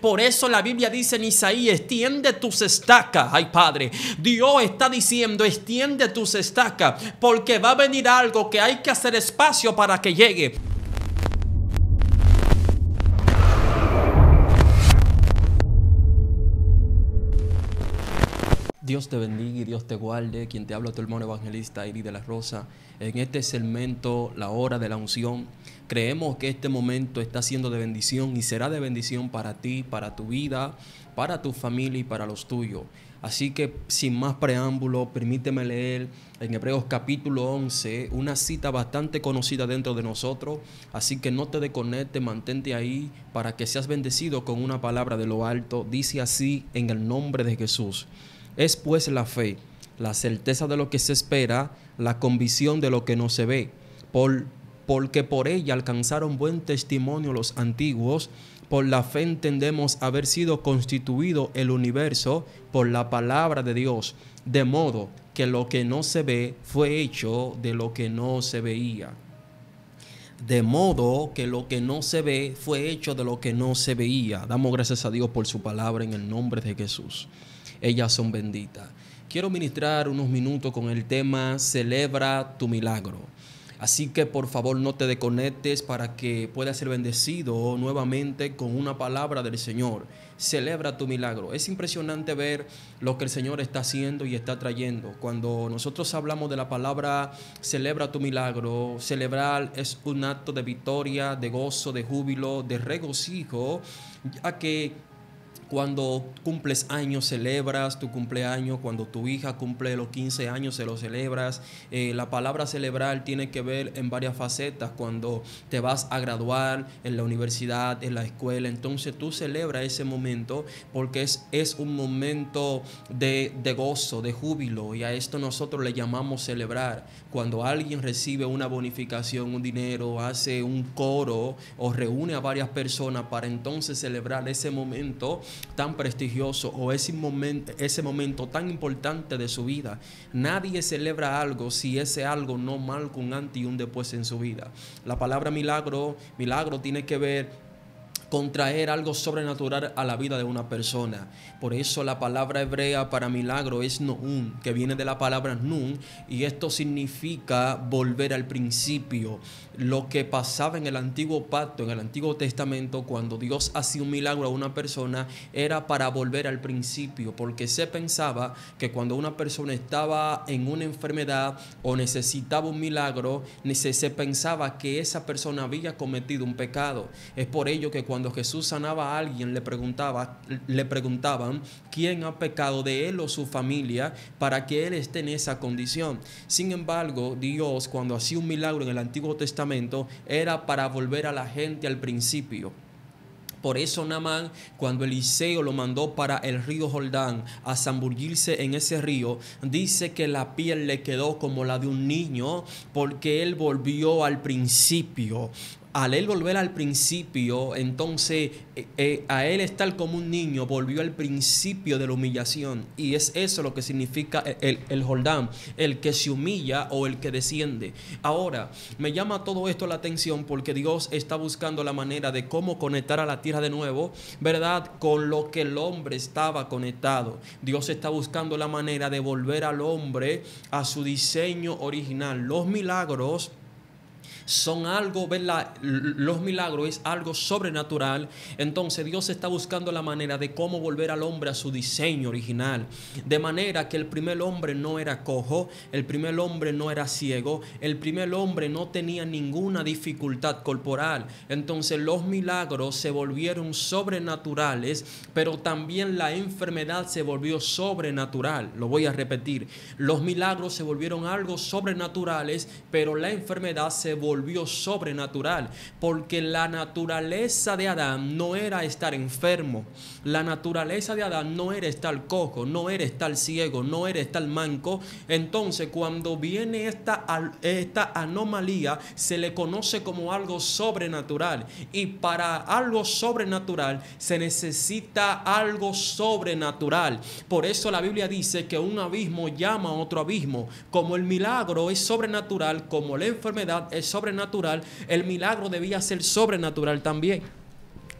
Por eso la Biblia dice en Isaías, extiende tus estacas. Ay Padre, Dios está diciendo, extiende tus estacas, porque va a venir algo que hay que hacer espacio para que llegue. Dios te bendiga y Dios te guarde. Quien te habla tu hermano evangelista Iri de la Rosa. En este segmento, la hora de la unción, creemos que este momento está siendo de bendición y será de bendición para ti, para tu vida, para tu familia y para los tuyos. Así que sin más preámbulo, permíteme leer en Hebreos capítulo 11 una cita bastante conocida dentro de nosotros. Así que no te desconectes, mantente ahí para que seas bendecido con una palabra de lo alto. Dice así en el nombre de Jesús. Es pues la fe, la certeza de lo que se espera, la convicción de lo que no se ve, por, porque por ella alcanzaron buen testimonio los antiguos, por la fe entendemos haber sido constituido el universo por la palabra de Dios, de modo que lo que no se ve fue hecho de lo que no se veía. De modo que lo que no se ve fue hecho de lo que no se veía. Damos gracias a Dios por su palabra en el nombre de Jesús ellas son benditas. Quiero ministrar unos minutos con el tema Celebra tu milagro. Así que por favor no te desconectes para que puedas ser bendecido nuevamente con una palabra del Señor. Celebra tu milagro. Es impresionante ver lo que el Señor está haciendo y está trayendo. Cuando nosotros hablamos de la palabra celebra tu milagro, celebrar es un acto de victoria, de gozo, de júbilo, de regocijo, ya que cuando cumples años, celebras tu cumpleaños. Cuando tu hija cumple los 15 años, se lo celebras. Eh, la palabra celebrar tiene que ver en varias facetas. Cuando te vas a graduar en la universidad, en la escuela, entonces tú celebras ese momento porque es, es un momento de, de gozo, de júbilo. Y a esto nosotros le llamamos celebrar. Cuando alguien recibe una bonificación, un dinero, hace un coro o reúne a varias personas para entonces celebrar ese momento tan prestigioso o ese momento, ese momento tan importante de su vida. Nadie celebra algo si ese algo no marca un antes y un después en su vida. La palabra milagro, milagro tiene que ver contraer algo sobrenatural a la vida de una persona. Por eso la palabra hebrea para milagro es noun, que viene de la palabra nun, y esto significa volver al principio. Lo que pasaba en el antiguo pacto, en el antiguo testamento, cuando Dios hacía un milagro a una persona, era para volver al principio, porque se pensaba que cuando una persona estaba en una enfermedad o necesitaba un milagro, se pensaba que esa persona había cometido un pecado. Es por ello que cuando cuando Jesús sanaba a alguien, le, preguntaba, le preguntaban quién ha pecado de él o su familia para que él esté en esa condición. Sin embargo, Dios, cuando hacía un milagro en el Antiguo Testamento, era para volver a la gente al principio. Por eso Namán, cuando Eliseo lo mandó para el río Jordán a zambullirse en ese río, dice que la piel le quedó como la de un niño porque él volvió al principio al él volver al principio, entonces eh, eh, a él estar como un niño volvió al principio de la humillación. Y es eso lo que significa el, el, Jordán, el que se humilla o el que desciende. Ahora, me llama todo esto la atención porque Dios está buscando la manera de cómo conectar a la tierra de nuevo, ¿verdad? Con lo que el hombre estaba conectado. Dios está buscando la manera de volver al hombre a su diseño original. Los milagros son algo, ¿verdad? Los milagros es algo sobrenatural. Entonces Dios está buscando la manera de cómo volver al hombre a su diseño original. De manera que el primer hombre no era cojo, el primer hombre no era ciego, el primer hombre no tenía ninguna dificultad corporal. Entonces los milagros se volvieron sobrenaturales, pero también la enfermedad se volvió sobrenatural. Lo voy a repetir. Los milagros se volvieron algo sobrenaturales, pero la enfermedad se volvió volvió sobrenatural, porque la naturaleza de Adán no era estar enfermo, la naturaleza de Adán no era estar cojo, no era estar ciego, no era estar manco. Entonces cuando viene esta, esta anomalía, se le conoce como algo sobrenatural. Y para algo sobrenatural se necesita algo sobrenatural. Por eso la Biblia dice que un abismo llama a otro abismo. Como el milagro es sobrenatural, como la enfermedad es sobrenatural, el milagro debía ser sobrenatural también.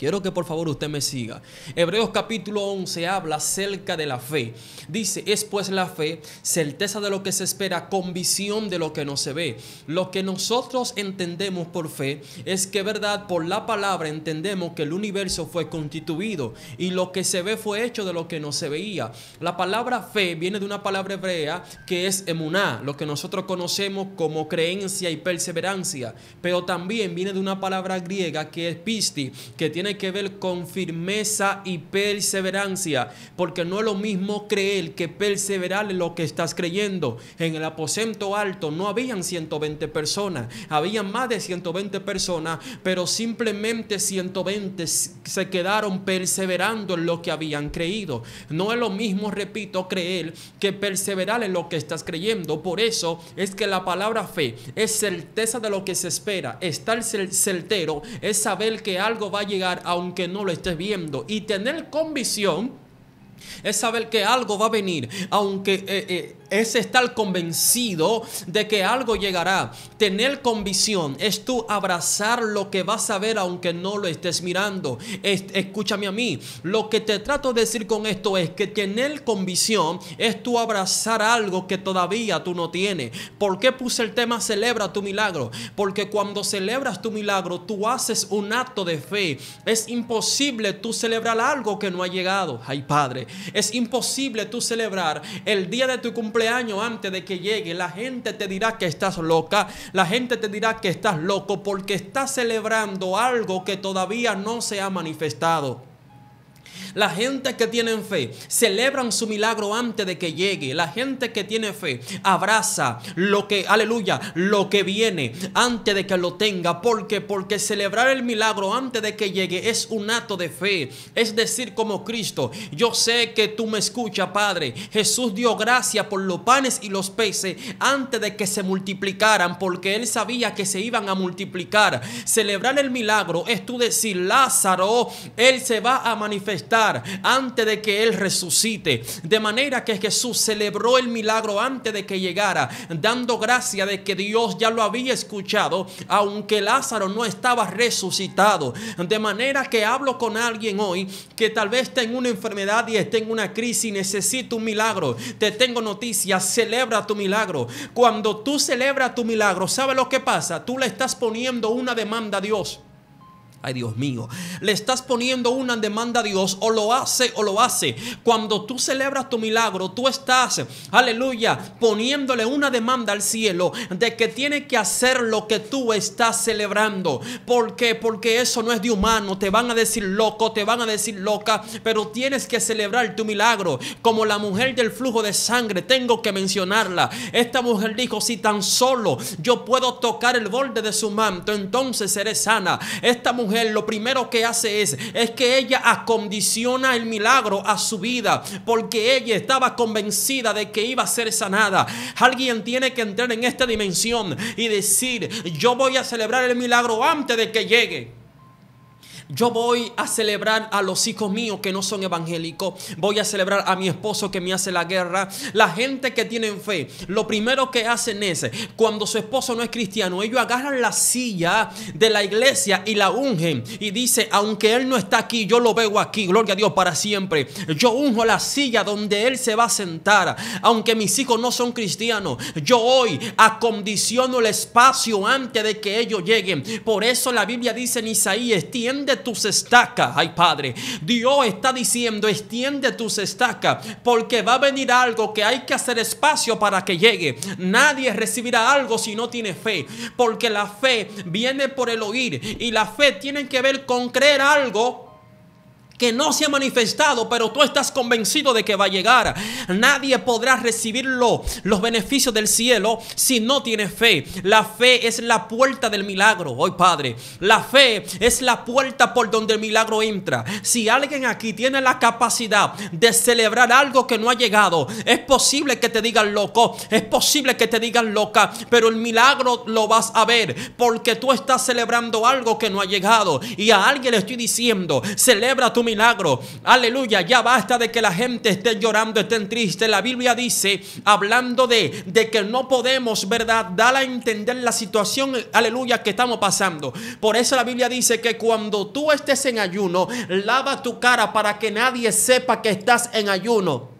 Quiero que por favor usted me siga. Hebreos capítulo 11 habla acerca de la fe. Dice, es pues la fe, certeza de lo que se espera, convicción de lo que no se ve. Lo que nosotros entendemos por fe es que, verdad, por la palabra entendemos que el universo fue constituido y lo que se ve fue hecho de lo que no se veía. La palabra fe viene de una palabra hebrea que es emuná, lo que nosotros conocemos como creencia y perseverancia, pero también viene de una palabra griega que es pisti, que tiene que ver con firmeza y perseverancia, porque no es lo mismo creer que perseverar en lo que estás creyendo. En el aposento alto no habían 120 personas, habían más de 120 personas, pero simplemente 120 se quedaron perseverando en lo que habían creído. No es lo mismo, repito, creer que perseverar en lo que estás creyendo. Por eso es que la palabra fe es certeza de lo que se espera. Estar certero es saber que algo va a llegar aunque no lo estés viendo. Y tener convicción es saber que algo va a venir, aunque eh, eh, es estar convencido de que algo llegará. Tener convicción es tú abrazar lo que vas a ver aunque no lo estés mirando. escúchame a mí. Lo que te trato de decir con esto es que tener convicción es tú abrazar algo que todavía tú no tienes. ¿Por qué puse el tema celebra tu milagro? Porque cuando celebras tu milagro tú haces un acto de fe. Es imposible tú celebrar algo que no ha llegado. Ay Padre, es imposible tú celebrar el día de tu cumpleaños año antes de que llegue, la gente te dirá que estás loca, la gente te dirá que estás loco porque estás celebrando algo que todavía no se ha manifestado. La gente que tiene fe celebran su milagro antes de que llegue. La gente que tiene fe abraza lo que, aleluya, lo que viene antes de que lo tenga. porque Porque celebrar el milagro antes de que llegue es un acto de fe. Es decir, como Cristo, yo sé que tú me escuchas, Padre. Jesús dio gracia por los panes y los peces antes de que se multiplicaran, porque él sabía que se iban a multiplicar. Celebrar el milagro es tú decir, Lázaro, él se va a manifestar antes de que Él resucite. De manera que Jesús celebró el milagro antes de que llegara, dando gracia de que Dios ya lo había escuchado, aunque Lázaro no estaba resucitado. De manera que hablo con alguien hoy que tal vez esté en una enfermedad y esté en una crisis y necesita un milagro. Te tengo noticias, celebra tu milagro. Cuando tú celebras tu milagro, ¿sabe lo que pasa? Tú le estás poniendo una demanda a Dios. Ay, Dios mío, le estás poniendo una demanda a Dios o lo hace o lo hace. Cuando tú celebras tu milagro, tú estás, aleluya, poniéndole una demanda al cielo de que tiene que hacer lo que tú estás celebrando. ¿Por qué? Porque eso no es de humano. Te van a decir loco, te van a decir loca, pero tienes que celebrar tu milagro. Como la mujer del flujo de sangre, tengo que mencionarla. Esta mujer dijo, si tan solo yo puedo tocar el borde de su manto, entonces seré sana. Esta mujer lo primero que hace es, es que ella acondiciona el milagro a su vida, porque ella estaba convencida de que iba a ser sanada. Alguien tiene que entrar en esta dimensión y decir, yo voy a celebrar el milagro antes de que llegue. Yo voy a celebrar a los hijos míos que no son evangélicos. Voy a celebrar a mi esposo que me hace la guerra. La gente que tienen fe, lo primero que hacen es, cuando su esposo no es cristiano, ellos agarran la silla de la iglesia y la ungen. Y dice, aunque él no está aquí, yo lo veo aquí. Gloria a Dios para siempre. Yo unjo la silla donde él se va a sentar. Aunque mis hijos no son cristianos, yo hoy acondiciono el espacio antes de que ellos lleguen. Por eso la Biblia dice en Isaías, extiende tus estacas. Ay, Padre, Dios está diciendo, extiende tus estacas, porque va a venir algo que hay que hacer espacio para que llegue. Nadie recibirá algo si no tiene fe, porque la fe viene por el oír y la fe tiene que ver con creer algo que no se ha manifestado, pero tú estás convencido de que va a llegar. Nadie podrá recibir los beneficios del cielo si no tiene fe. La fe es la puerta del milagro. Hoy, Padre, la fe es la puerta por donde el milagro entra. Si alguien aquí tiene la capacidad de celebrar algo que no ha llegado, es posible que te digan loco, es posible que te digan loca, pero el milagro lo vas a ver porque tú estás celebrando algo que no ha llegado. Y a alguien le estoy diciendo, celebra tu milagro milagro. Aleluya, ya basta de que la gente esté llorando, estén triste. La Biblia dice, hablando de, de que no podemos, ¿verdad? Dar a entender la situación, aleluya, que estamos pasando. Por eso la Biblia dice que cuando tú estés en ayuno, lava tu cara para que nadie sepa que estás en ayuno.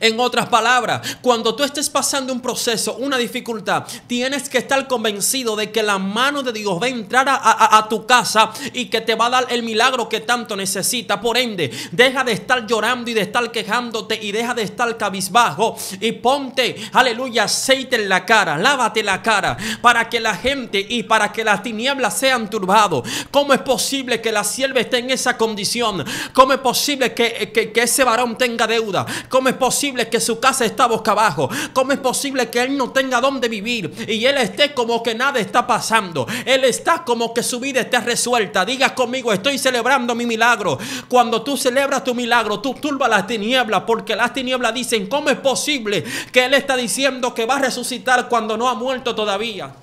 En otras palabras, cuando tú estés pasando un proceso, una dificultad, tienes que estar convencido de que la mano de Dios va a entrar a, tu casa y que te va a dar el milagro que tanto necesita. Por ende, deja de estar llorando y de estar quejándote y deja de estar cabizbajo y ponte, aleluya, aceite en la cara, lávate la cara para que la gente y para que las tinieblas sean turbados. ¿Cómo es posible que la sierva esté en esa condición? ¿Cómo es posible que, que ese varón tenga deuda? ¿Cómo es posible posible que su casa está boca abajo? ¿Cómo es posible que él no tenga dónde vivir y él esté como que nada está pasando? Él está como que su vida está resuelta. Diga conmigo, estoy celebrando mi milagro. Cuando tú celebras tu milagro, tú turbas las tinieblas porque las tinieblas dicen, ¿cómo es posible que él está diciendo que va a resucitar cuando no ha muerto todavía?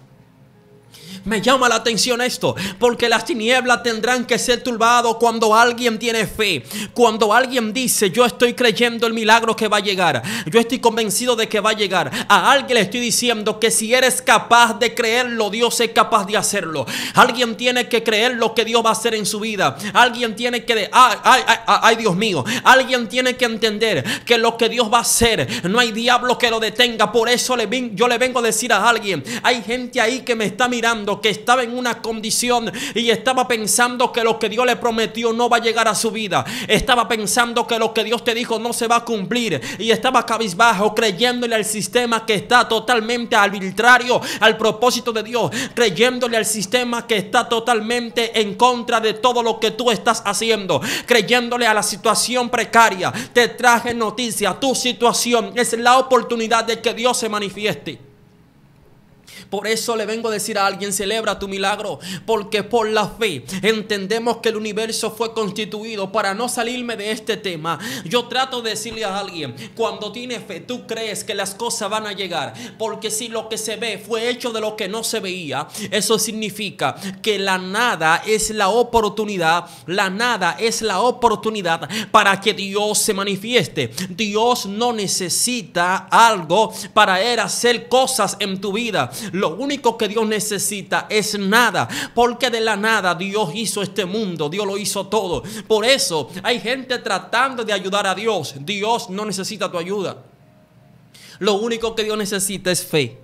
Me llama la atención esto, porque las tinieblas tendrán que ser turbadas cuando alguien tiene fe, cuando alguien dice, yo estoy creyendo el milagro que va a llegar, yo estoy convencido de que va a llegar. A alguien le estoy diciendo que si eres capaz de creerlo, Dios es capaz de hacerlo. Alguien tiene que creer lo que Dios va a hacer en su vida. Alguien tiene que, ay, ay, ay Dios mío, alguien tiene que entender que lo que Dios va a hacer, no hay diablo que lo detenga. Por eso le, yo le vengo a decir a alguien, hay gente ahí que me está mirando que estaba en una condición y estaba pensando que lo que Dios le prometió no va a llegar a su vida. Estaba pensando que lo que Dios te dijo no se va a cumplir y estaba cabizbajo creyéndole al sistema que está totalmente arbitrario al propósito de Dios, creyéndole al sistema que está totalmente en contra de todo lo que tú estás haciendo, creyéndole a la situación precaria. Te traje noticia, tu situación es la oportunidad de que Dios se manifieste. Por eso le vengo a decir a alguien, celebra tu milagro, porque por la fe entendemos que el universo fue constituido para no salirme de este tema. Yo trato de decirle a alguien, cuando tienes fe, tú crees que las cosas van a llegar, porque si lo que se ve fue hecho de lo que no se veía, eso significa que la nada es la oportunidad, la nada es la oportunidad para que Dios se manifieste. Dios no necesita algo para él hacer cosas en tu vida. Lo único que Dios necesita es nada, porque de la nada Dios hizo este mundo, Dios lo hizo todo. Por eso hay gente tratando de ayudar a Dios. Dios no necesita tu ayuda. Lo único que Dios necesita es fe,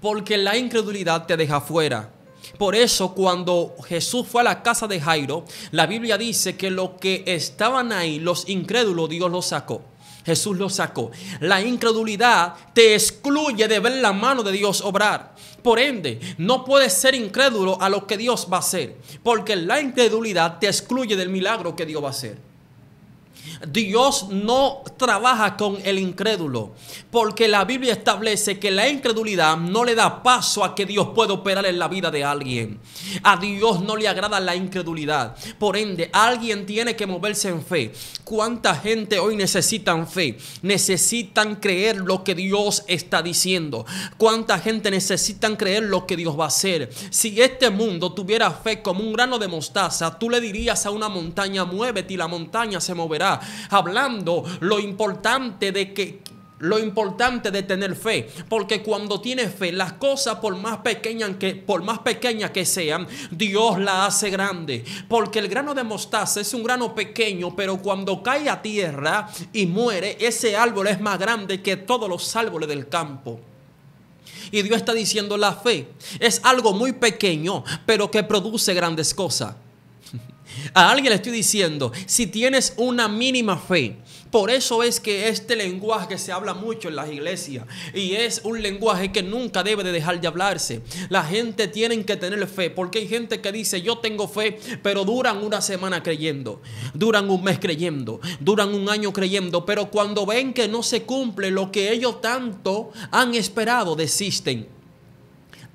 porque la incredulidad te deja fuera. Por eso cuando Jesús fue a la casa de Jairo, la Biblia dice que los que estaban ahí, los incrédulos, Dios los sacó. Jesús lo sacó. La incredulidad te excluye de ver la mano de Dios obrar. Por ende, no puedes ser incrédulo a lo que Dios va a hacer, porque la incredulidad te excluye del milagro que Dios va a hacer. Dios no trabaja con el incrédulo, porque la Biblia establece que la incredulidad no le da paso a que Dios pueda operar en la vida de alguien. A Dios no le agrada la incredulidad. Por ende, alguien tiene que moverse en fe. ¿Cuánta gente hoy necesitan fe? Necesitan creer lo que Dios está diciendo. ¿Cuánta gente necesitan creer lo que Dios va a hacer? Si este mundo tuviera fe como un grano de mostaza, tú le dirías a una montaña, muévete y la montaña se moverá hablando lo importante de que lo importante de tener fe, porque cuando tienes fe, las cosas por más pequeñas que por más pequeñas que sean, Dios la hace grande, porque el grano de mostaza es un grano pequeño, pero cuando cae a tierra y muere, ese árbol es más grande que todos los árboles del campo. Y Dios está diciendo, la fe es algo muy pequeño, pero que produce grandes cosas. A alguien le estoy diciendo, si tienes una mínima fe, por eso es que este lenguaje se habla mucho en las iglesias y es un lenguaje que nunca debe de dejar de hablarse. La gente tiene que tener fe porque hay gente que dice yo tengo fe, pero duran una semana creyendo, duran un mes creyendo, duran un año creyendo, pero cuando ven que no se cumple lo que ellos tanto han esperado, desisten.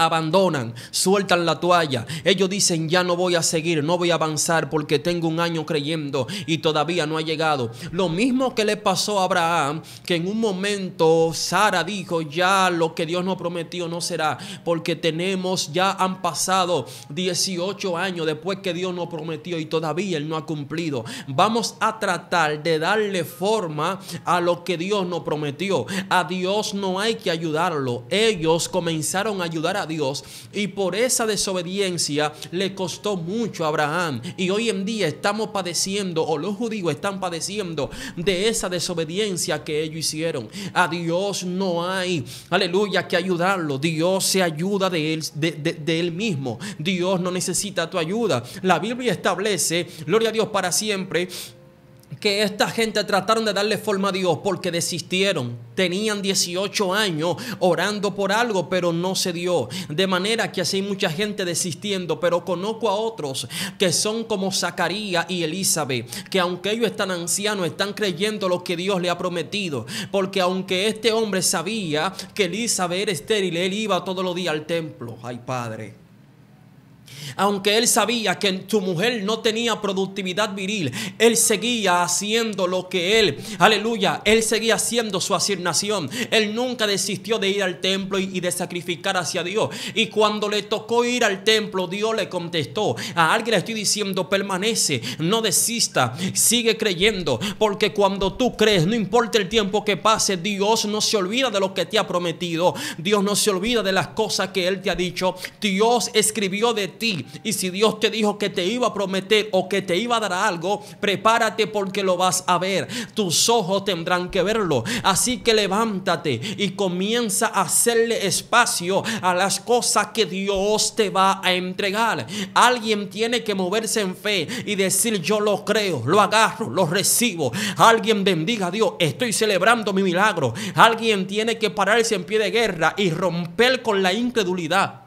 Abandonan, sueltan la toalla. Ellos dicen, ya no voy a seguir, no voy a avanzar porque tengo un año creyendo y todavía no ha llegado. Lo mismo que le pasó a Abraham, que en un momento Sara dijo, ya lo que Dios nos prometió no será, porque tenemos, ya han pasado 18 años después que Dios nos prometió y todavía Él no ha cumplido. Vamos a tratar de darle forma a lo que Dios nos prometió. A Dios no hay que ayudarlo. Ellos comenzaron a ayudar a Dios y por esa desobediencia le costó mucho a Abraham. Y hoy en día estamos padeciendo, o los judíos están padeciendo de esa desobediencia que ellos hicieron. A Dios no hay, aleluya, que ayudarlo. Dios se ayuda de él, de, de él mismo. Dios no necesita tu ayuda. La Biblia establece, gloria a Dios para siempre, que esta gente trataron de darle forma a Dios porque desistieron. Tenían 18 años orando por algo, pero no se dio. De manera que así hay mucha gente desistiendo, pero conozco a otros que son como Zacarías y Elizabeth, que aunque ellos están ancianos, están creyendo lo que Dios le ha prometido. Porque aunque este hombre sabía que Elizabeth era estéril, él iba todos los días al templo. Ay, Padre. Aunque él sabía que su mujer no tenía productividad viril, él seguía haciendo lo que él, aleluya, él seguía haciendo su asignación. Él nunca desistió de ir al templo y, de sacrificar hacia Dios. Y cuando le tocó ir al templo, Dios le contestó. A alguien le estoy diciendo, permanece, no desista, sigue creyendo, porque cuando tú crees, no importa el tiempo que pase, Dios no se olvida de lo que te ha prometido. Dios no se olvida de las cosas que Él te ha dicho. Dios escribió de ti y si Dios te dijo que te iba a prometer o que te iba a dar algo, prepárate porque lo vas a ver. Tus ojos tendrán que verlo. Así que levántate y comienza a hacerle espacio a las cosas que Dios te va a entregar. Alguien tiene que moverse en fe y decir yo lo creo, lo agarro, lo recibo. Alguien bendiga a Dios, estoy celebrando mi milagro. Alguien tiene que pararse en pie de guerra y romper con la incredulidad.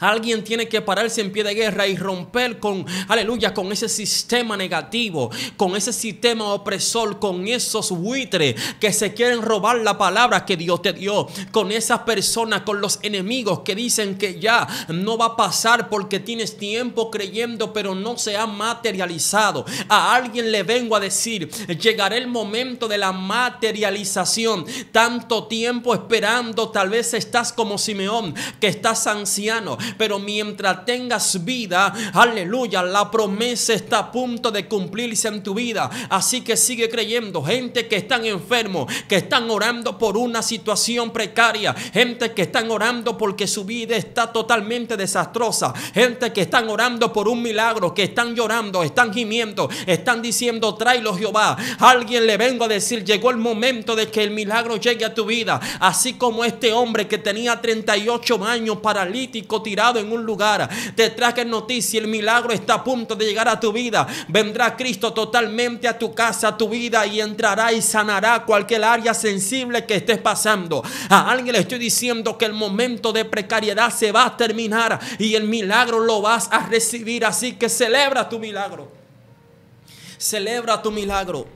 Alguien tiene que pararse en pie de guerra y romper con, aleluya, con ese sistema negativo, con ese sistema opresor, con esos buitres que se quieren robar la palabra que Dios te dio, con esas personas, con los enemigos que dicen que ya no va a pasar porque tienes tiempo creyendo, pero no se ha materializado. A alguien le vengo a decir, llegará el momento de la materialización. Tanto tiempo esperando, tal vez estás como Simeón, que estás anciano pero mientras tengas vida, aleluya, la promesa está a punto de cumplirse en tu vida. Así que sigue creyendo. Gente que están enfermos, que están orando por una situación precaria, gente que están orando porque su vida está totalmente desastrosa, gente que están orando por un milagro, que están llorando, están gimiendo, están diciendo, tráelo Jehová. Alguien le vengo a decir, llegó el momento de que el milagro llegue a tu vida, así como este hombre que tenía 38 años paralítico tirado en un lugar. Te traje noticia, el milagro está a punto de llegar a tu vida. Vendrá Cristo totalmente a tu casa, a tu vida y entrará y sanará cualquier área sensible que estés pasando. A alguien le estoy diciendo que el momento de precariedad se va a terminar y el milagro lo vas a recibir. Así que celebra tu milagro. Celebra tu milagro.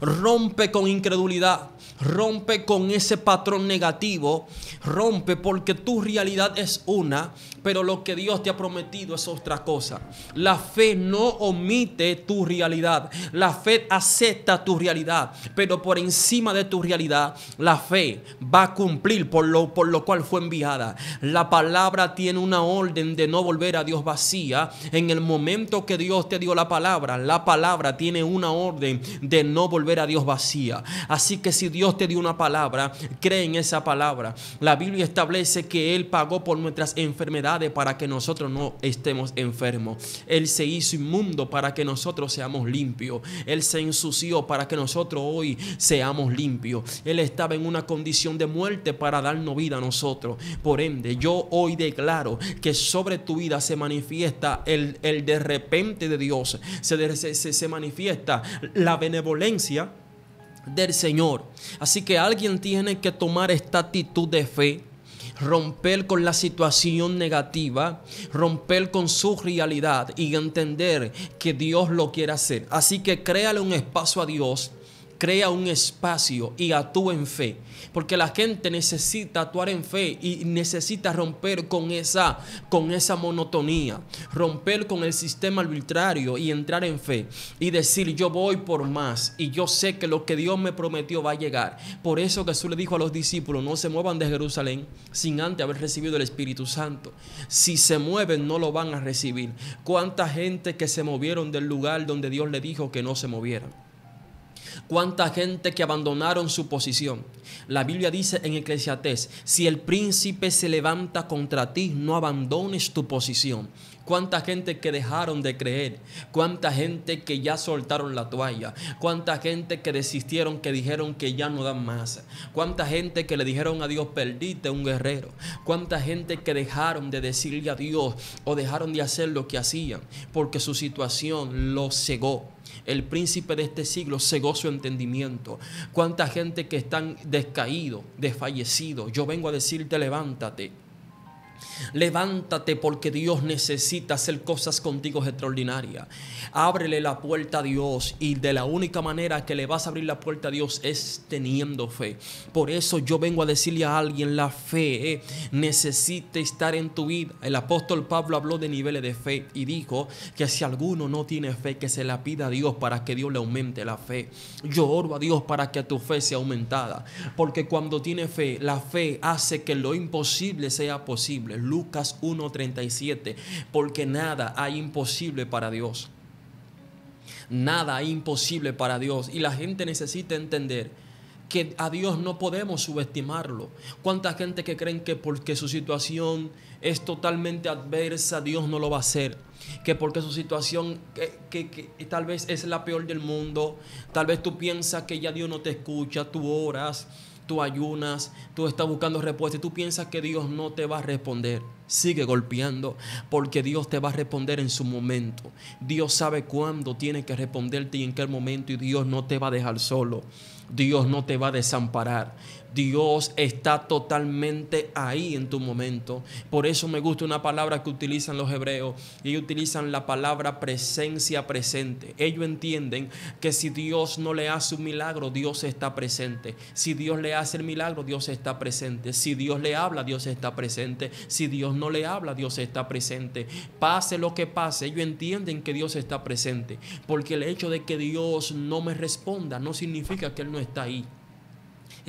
Rompe con incredulidad. Rompe con ese patrón negativo. Rompe porque tu realidad es una, pero lo que Dios te ha prometido es otra cosa. La fe no omite tu realidad. La fe acepta tu realidad, pero por encima de tu realidad, la fe va a cumplir por lo, por lo cual fue enviada. La palabra tiene una orden de no volver a Dios vacía. En el momento que Dios te dio la palabra, la palabra tiene una orden de no volver a Dios vacía. Así que si Dios te dio una palabra, cree en esa palabra. La Biblia establece que Él pagó por nuestras enfermedades para que nosotros no estemos enfermos. Él se hizo inmundo para que nosotros seamos limpios. Él se ensució para que nosotros hoy seamos limpios. Él estaba en una condición de muerte para darnos vida a nosotros. Por ende, yo hoy declaro que sobre tu vida se manifiesta el, el de repente de Dios. Se, se, se manifiesta la benevolencia del Señor. Así que alguien tiene que tomar esta actitud de fe romper con la situación negativa, romper con su realidad y entender que Dios lo quiere hacer. Así que créale un espacio a Dios crea un espacio y actúa en fe. Porque la gente necesita actuar en fe y necesita romper con esa, con esa monotonía, romper con el sistema arbitrario y entrar en fe y decir yo voy por más y yo sé que lo que Dios me prometió va a llegar. Por eso Jesús le dijo a los discípulos, no se muevan de Jerusalén sin antes haber recibido el Espíritu Santo. Si se mueven no lo van a recibir. ¿Cuánta gente que se movieron del lugar donde Dios le dijo que no se movieran? Cuánta gente que abandonaron su posición. La Biblia dice en Eclesiastés, si el príncipe se levanta contra ti, no abandones tu posición. Cuánta gente que dejaron de creer, cuánta gente que ya soltaron la toalla, cuánta gente que desistieron, que dijeron que ya no dan más, cuánta gente que le dijeron a Dios, perdiste un guerrero, cuánta gente que dejaron de decirle a Dios o dejaron de hacer lo que hacían porque su situación los cegó el príncipe de este siglo cegó su entendimiento. Cuánta gente que están descaído, desfallecido. Yo vengo a decirte, levántate. Levántate porque Dios necesita hacer cosas contigo extraordinarias. Ábrele la puerta a Dios y de la única manera que le vas a abrir la puerta a Dios es teniendo fe. Por eso yo vengo a decirle a alguien, la fe eh, necesita estar en tu vida. El apóstol Pablo habló de niveles de fe y dijo que si alguno no tiene fe, que se la pida a Dios para que Dios le aumente la fe. Yo oro a Dios para que tu fe sea aumentada. Porque cuando tiene fe, la fe hace que lo imposible sea posible. Lucas 1.37, porque nada hay imposible para Dios. Nada imposible para Dios. Y la gente necesita entender que a Dios no podemos subestimarlo. ¿Cuánta gente que creen que porque su situación es totalmente adversa, Dios no lo va a hacer? Que porque su situación que, que, tal vez es la peor del mundo, tal vez tú piensas que ya Dios no te escucha, tú oras, tú ayunas, tú estás buscando respuesta y tú piensas que Dios no te va a responder. Sigue golpeando porque Dios te va a responder en su momento. Dios sabe cuándo tiene que responderte y en qué momento y Dios no te va a dejar solo. Dios no te va a desamparar. Dios está totalmente ahí en tu momento. Por eso me gusta una palabra que utilizan los hebreos. Y utilizan la palabra presencia presente. Ellos entienden que si Dios no le hace un milagro, Dios está presente. Si Dios le hace el milagro, Dios está presente. Si Dios le habla, Dios está presente. Si Dios no le habla, Dios está presente. Pase lo que pase, ellos entienden que Dios está presente. Porque el hecho de que Dios no me responda no significa que Él no está ahí.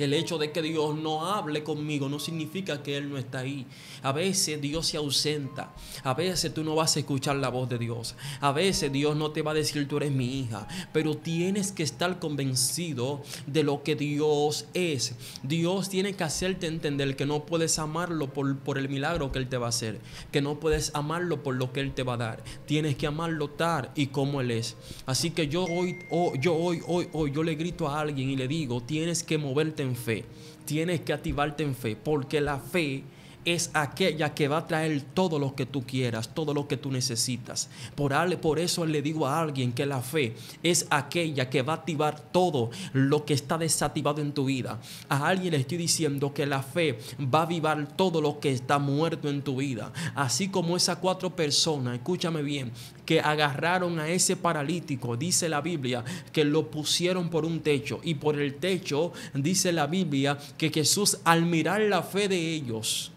El hecho de que Dios no hable conmigo no significa que Él no está ahí. A veces Dios se ausenta. A veces tú no vas a escuchar la voz de Dios. A veces Dios no te va a decir tú eres mi hija. Pero tienes que estar convencido de lo que Dios es. Dios tiene que hacerte entender que no puedes amarlo por, por el milagro que Él te va a hacer. Que no puedes amarlo por lo que Él te va a dar. Tienes que amarlo tal y como Él es. Así que yo hoy, yo hoy, hoy, hoy, yo le grito a alguien y le digo, tienes que moverte en fe. Tienes que activarte en fe, porque la fe es aquella que va a traer todo lo que tú quieras, todo lo que tú necesitas. Por, por eso le digo a alguien que la fe es aquella que va a activar todo lo que está desactivado en tu vida. A alguien le estoy diciendo que la fe va a avivar todo lo que está muerto en tu vida. Así como esas cuatro personas, escúchame bien, que agarraron a ese paralítico, dice la Biblia, que lo pusieron por un techo. Y por el techo, dice la Biblia, que Jesús al mirar la fe de ellos,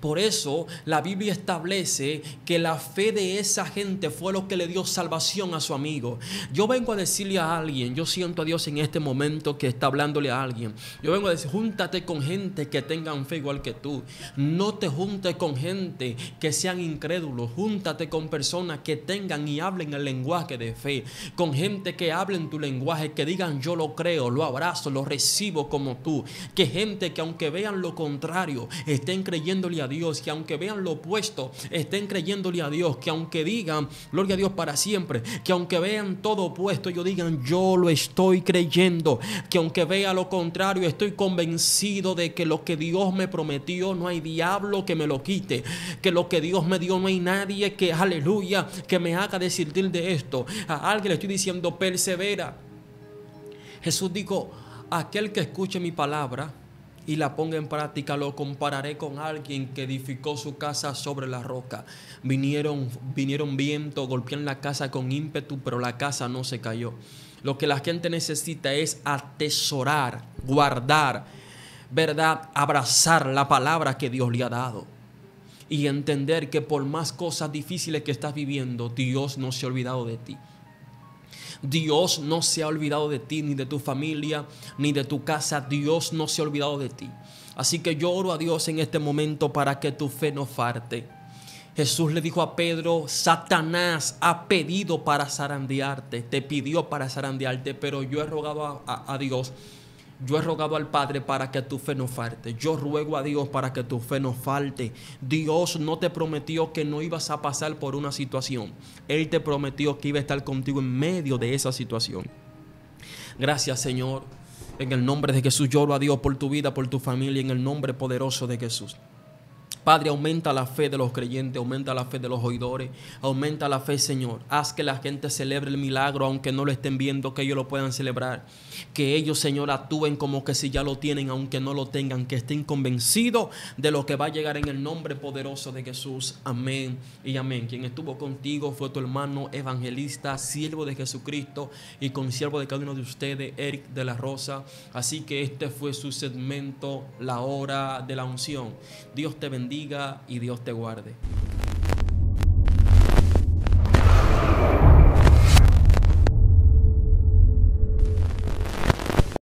por eso la Biblia establece que la fe de esa gente fue lo que le dio salvación a su amigo. Yo vengo a decirle a alguien, yo siento a Dios en este momento que está hablándole a alguien. Yo vengo a decir, júntate con gente que tengan fe igual que tú. No te juntes con gente que sean incrédulos. Júntate con personas que tengan y hablen el lenguaje de fe. Con gente que hablen tu lenguaje, que digan yo lo creo, lo abrazo, lo recibo como tú. Que gente que aunque vean lo contrario, estén creyéndole a Dios, que aunque vean lo opuesto, estén creyéndole a Dios, que aunque digan, gloria a Dios para siempre, que aunque vean todo opuesto, ellos digan, yo lo estoy creyendo, que aunque vea lo contrario, estoy convencido de que lo que Dios me prometió, no hay diablo que me lo quite, que lo que Dios me dio, no hay nadie que, aleluya, que me haga decir de esto. A alguien le estoy diciendo, persevera. Jesús dijo, aquel que escuche mi palabra, y la ponga en práctica, lo compararé con alguien que edificó su casa sobre la roca. Vinieron, vinieron vientos, golpearon la casa con ímpetu, pero la casa no se cayó Lo que la gente necesita es atesorar, guardar, ¿verdad? Abrazar la palabra que Dios le ha dado. Y entender que por más cosas difíciles que estás viviendo, Dios no se ha olvidado de ti. Dios no se ha olvidado de ti, ni de tu familia, ni de tu casa. Dios no se ha olvidado de ti. Así que yo oro a Dios en este momento para que tu fe no farte. Jesús le dijo a Pedro, Satanás ha pedido para zarandearte, te pidió para zarandearte, pero yo he rogado a, a Dios yo he rogado al Padre para que tu fe no falte. Yo ruego a Dios para que tu fe no falte. Dios no te prometió que no ibas a pasar por una situación. Él te prometió que iba a estar contigo en medio de esa situación. Gracias Señor. En el nombre de Jesús lloro a Dios por tu vida, por tu familia, en el nombre poderoso de Jesús. Padre, aumenta la fe de los creyentes, aumenta la fe de los oidores, aumenta la fe, Señor. Haz que la gente celebre el milagro, aunque no lo estén viendo, que ellos lo puedan celebrar. Que ellos, Señor, actúen como que si ya lo tienen, aunque no lo tengan, que estén convencidos de lo que va a llegar en el nombre poderoso de Jesús. Amén y amén. Quien estuvo contigo fue tu hermano evangelista, siervo de Jesucristo y consiervo de cada uno de ustedes, Eric de la Rosa. Así que este fue su segmento, la hora de la unción. Dios te bendiga y Dios te guarde.